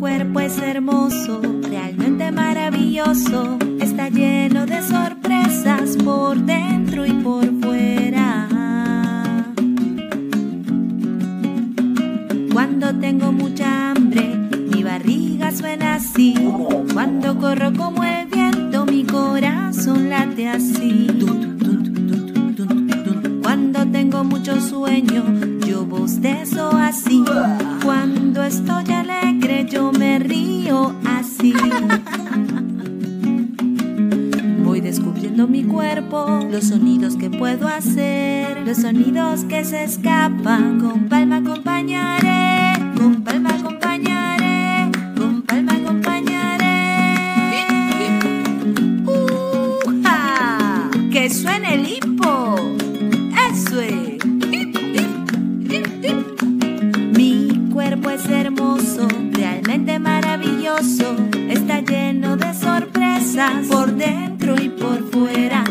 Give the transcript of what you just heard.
cuerpo es hermoso, realmente maravilloso. Está lleno de sorpresas por dentro y por fuera. Cuando tengo mucha hambre, mi barriga suena así. Cuando corro como el viento, mi corazón late así. Cuando tengo mucho sueño, yo bostezo así. Voy descubriendo mi cuerpo, los sonidos que puedo hacer, los sonidos que se escapan. Con palma acompañaré, con palma acompañaré, con palma acompañaré. ¡Uh-ja! ¡Que suene el hipo! ¡Eso es! Mi cuerpo es hermoso, realmente maravilloso. Por dentro y por fuera,